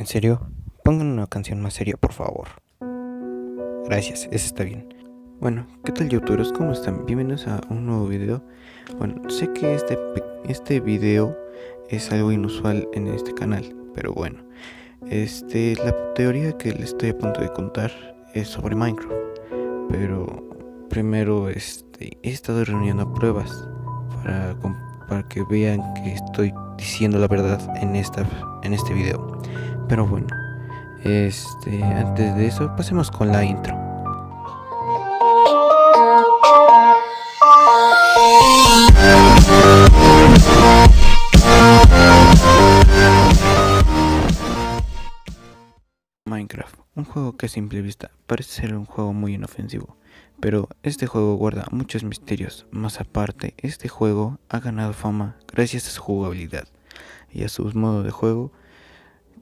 ¿En serio? Pongan una canción más seria, por favor. Gracias, eso está bien. Bueno, ¿qué tal youtubers? ¿Cómo están? Bienvenidos a un nuevo video. Bueno, sé que este, este video es algo inusual en este canal, pero bueno. Este, la teoría que les estoy a punto de contar es sobre Minecraft. Pero primero este, he estado reuniendo pruebas para, para que vean que estoy diciendo la verdad en, esta, en este video. Pero bueno, este, antes de eso, pasemos con la intro. Minecraft, un juego que a simple vista parece ser un juego muy inofensivo, pero este juego guarda muchos misterios, más aparte este juego ha ganado fama gracias a su jugabilidad y a su modo de juego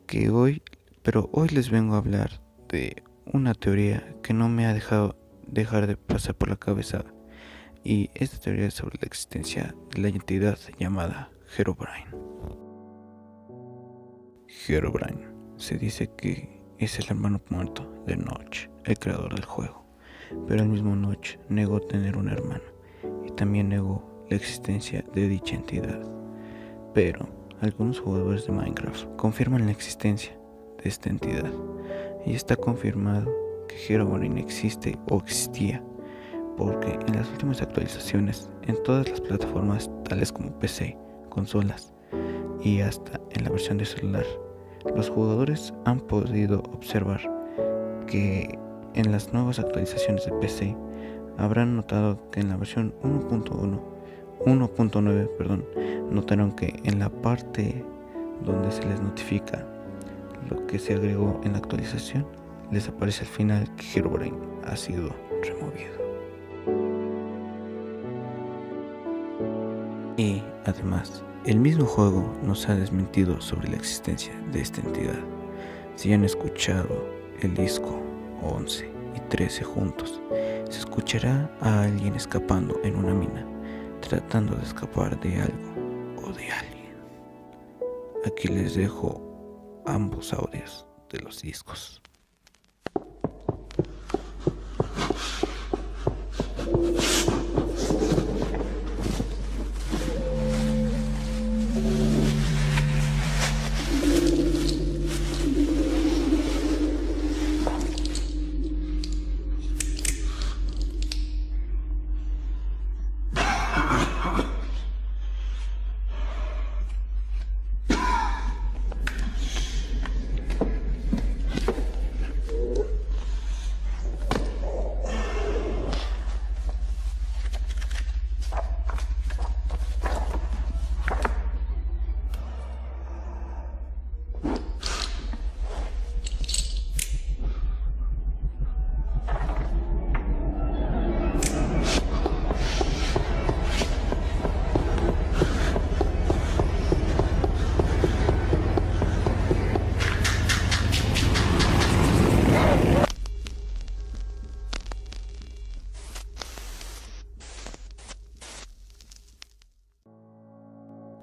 que hoy, pero hoy les vengo a hablar de una teoría que no me ha dejado dejar de pasar por la cabeza y esta teoría es sobre la existencia de la entidad llamada Herobrine. Herobrine se dice que es el hermano muerto de Notch, el creador del juego, pero el mismo Notch negó tener un hermano y también negó la existencia de dicha entidad. Pero algunos jugadores de Minecraft confirman la existencia de esta entidad. Y está confirmado que Herobrine existe o existía porque en las últimas actualizaciones en todas las plataformas tales como PC, consolas y hasta en la versión de celular los jugadores han podido observar que en las nuevas actualizaciones de PC habrán notado que en la versión 1.1 1.9 perdón notaron que en la parte donde se les notifica lo que se agregó en la actualización les aparece al final que Herobrine ha sido removido y además el mismo juego nos ha desmentido sobre la existencia de esta entidad. Si han escuchado el disco 11 y 13 juntos, se escuchará a alguien escapando en una mina, tratando de escapar de algo o de alguien. Aquí les dejo ambos audios de los discos.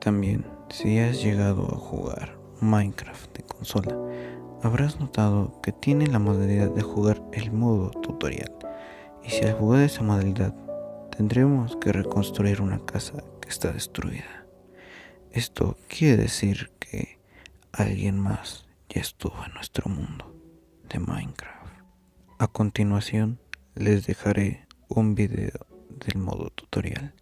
También, si has llegado a jugar Minecraft de consola, habrás notado que tiene la modalidad de jugar el modo tutorial. Y si al jugar esa modalidad, tendremos que reconstruir una casa que está destruida. Esto quiere decir que alguien más ya estuvo en nuestro mundo de Minecraft. A continuación, les dejaré un video del modo tutorial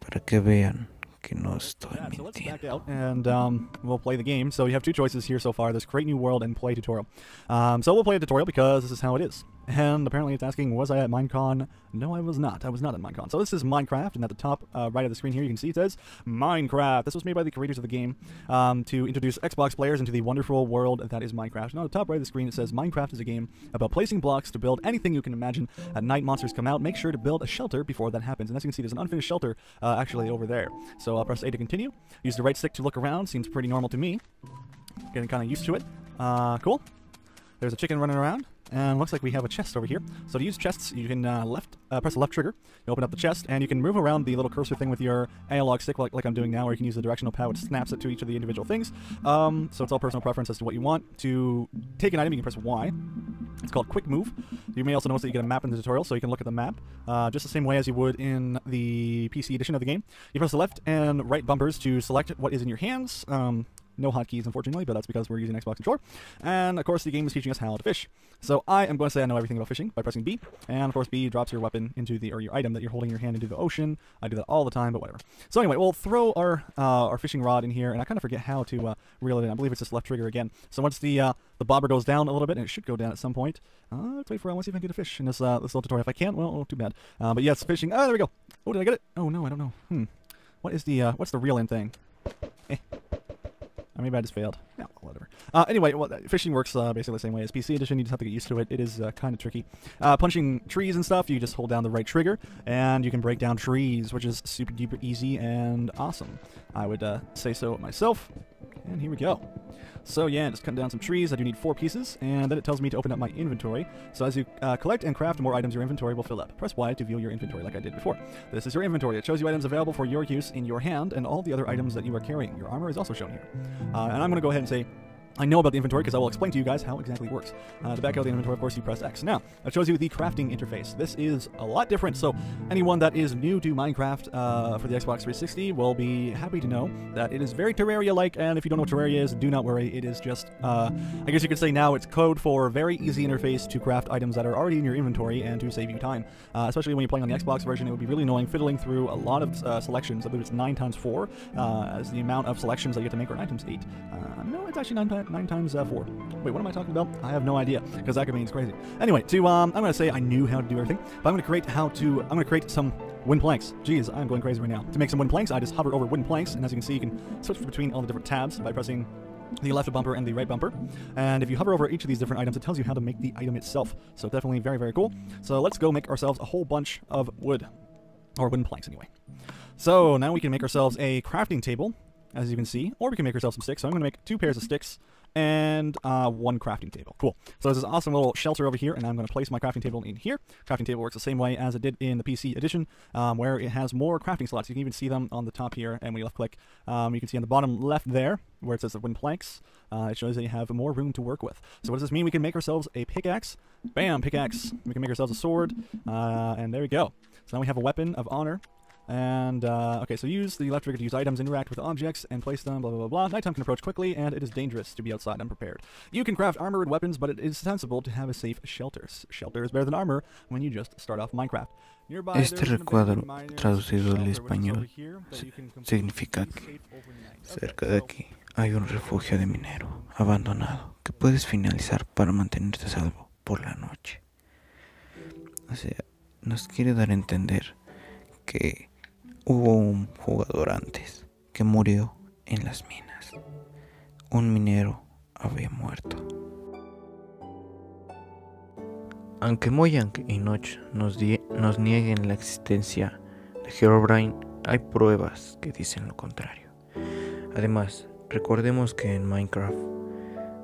para que vean no so let's back out and um, we'll play the game. So you have two choices here so far. There's create new world and play tutorial. Um, so we'll play a tutorial because this is how it is. And apparently it's asking, was I at Minecon? No, I was not. I was not at Minecon. So this is Minecraft, and at the top uh, right of the screen here, you can see it says Minecraft. This was made by the creators of the game um, to introduce Xbox players into the wonderful world that is Minecraft. And on the top right of the screen, it says Minecraft is a game about placing blocks to build anything you can imagine. At night, monsters come out. Make sure to build a shelter before that happens. And as you can see, there's an unfinished shelter uh, actually over there. So I'll press A to continue. Use the right stick to look around. Seems pretty normal to me. Getting kind of used to it. Uh, cool. There's a chicken running around. and looks like we have a chest over here. So to use chests, you can uh, left uh, press the left trigger, you open up the chest, and you can move around the little cursor thing with your analog stick like, like I'm doing now, or you can use the directional pad which snaps it to each of the individual things. Um, so it's all personal preference as to what you want. To take an item, you can press Y. It's called Quick Move. You may also notice that you get a map in the tutorial, so you can look at the map uh, just the same way as you would in the PC edition of the game. You press the left and right bumpers to select what is in your hands. Um, no hotkeys, unfortunately, but that's because we're using Xbox controller. And of course, the game is teaching us how to fish. So I am going to say I know everything about fishing by pressing B, and of course, B drops your weapon into the or your item that you're holding in your hand into the ocean. I do that all the time, but whatever. So anyway, we'll throw our uh, our fishing rod in here, and I kind of forget how to uh, reel it in. I believe it's just left trigger again. So once the uh, the bobber goes down a little bit, and it should go down at some point. Uh, let's wait for. I want to see if I can get a fish in this uh, this little tutorial. If I can't, well, too bad. Uh, but yes, fishing. Oh, there we go. Oh, did I get it? Oh no, I don't know. Hmm. What is the uh, what's the reel in thing? Eh. Or maybe I just failed. No, whatever. Uh, anyway, well, fishing works uh, basically the same way as PC Edition. You just have to get used to it. It is uh, kind of tricky. Uh, punching trees and stuff, you just hold down the right trigger, and you can break down trees, which is super duper easy and awesome. I would uh, say so myself. And here we go. So yeah, just cutting down some trees. I do need four pieces, and then it tells me to open up my inventory. So as you uh, collect and craft more items, your inventory will fill up. Press Y to view your inventory like I did before. This is your inventory. It shows you items available for your use in your hand and all the other items that you are carrying. Your armor is also shown here. Uh, and I'm going to go ahead and say I know about the inventory because I will explain to you guys how exactly it works. Uh, to back out the inventory, of course, you press X. Now, it shows you the crafting interface. This is a lot different, so anyone that is new to Minecraft uh, for the Xbox 360 will be happy to know that it is very Terraria-like, and if you don't know what Terraria is, do not worry. It is just, uh, I guess you could say now it's code for a very easy interface to craft items that are already in your inventory and to save you time. Uh, especially when you're playing on the Xbox version, it would be really annoying fiddling through a lot of uh, selections. I believe it's 9 times 4 uh, as the amount of selections that you have to make, or 9 times 8. no, it's actually 9, 9 times 4. Wait, what am I talking about? I have no idea because that means crazy. Anyway, to um, I'm gonna say I knew how to do everything, but I'm gonna create how to. I'm gonna create some wooden planks. Jeez, I'm going crazy right now. To make some wooden planks, I just hover over wooden planks, and as you can see, you can switch between all the different tabs by pressing the left bumper and the right bumper. And if you hover over each of these different items, it tells you how to make the item itself. So definitely very, very cool. So let's go make ourselves a whole bunch of wood. Or wooden planks, anyway. So now we can make ourselves a crafting table, as you can see, or we can make ourselves some sticks. So I'm going to make two pairs of sticks and uh, one crafting table. Cool. So there's this awesome little shelter over here, and I'm going to place my crafting table in here. Crafting table works the same way as it did in the PC edition, um, where it has more crafting slots. You can even see them on the top here, and when you left-click, um, you can see on the bottom left there, where it says the wooden planks, uh, it shows that you have more room to work with. So what does this mean? We can make ourselves a pickaxe. Bam, pickaxe. We can make ourselves a sword, uh, and there we go. So now we have a weapon of honor. And, uh, okay, so use the left trigger to use items, interact with objects, and place them, blah, blah, blah, blah. Nighttime can approach quickly, and it is dangerous to be outside unprepared. You can craft armored weapons, but it is sensible to have a safe shelter. Shelter is better than armor when you just start off Minecraft. Este recuadro, traducido al español, significa que cerca de aquí hay un refugio de minero abandonado que puedes finalizar para mantenerte salvo por la noche. O sea, nos quiere dar a entender que Hubo un jugador antes que murió en las minas. Un minero había muerto. Aunque Mojang y Notch nos, nos nieguen la existencia de Herobrine, hay pruebas que dicen lo contrario. Además, recordemos que en Minecraft,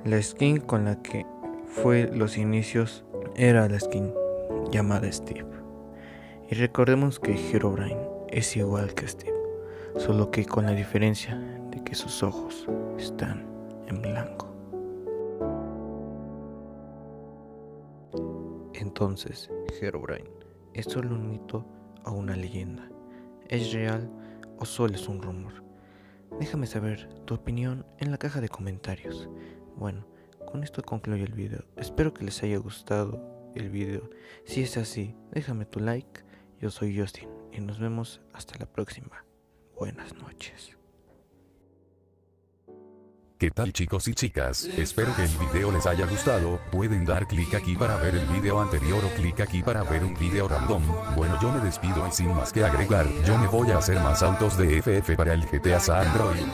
la skin con la que fue los inicios era la skin llamada Steve. Y recordemos que Herobrine es igual que Steve, solo que con la diferencia de que sus ojos están en blanco. Entonces, Herobrine, ¿es solo un mito o una leyenda? ¿Es real o solo es un rumor? Déjame saber tu opinión en la caja de comentarios. Bueno, con esto concluyo el video. Espero que les haya gustado el video. Si es así, déjame tu like. Yo soy Justin y nos vemos hasta la próxima. Buenas noches. ¿Qué tal chicos y chicas? Espero que el video les haya gustado, pueden dar clic aquí para ver el video anterior o clic aquí para ver un video random. Bueno yo me despido y sin más que agregar, yo me voy a hacer más autos de FF para el GTA San Android.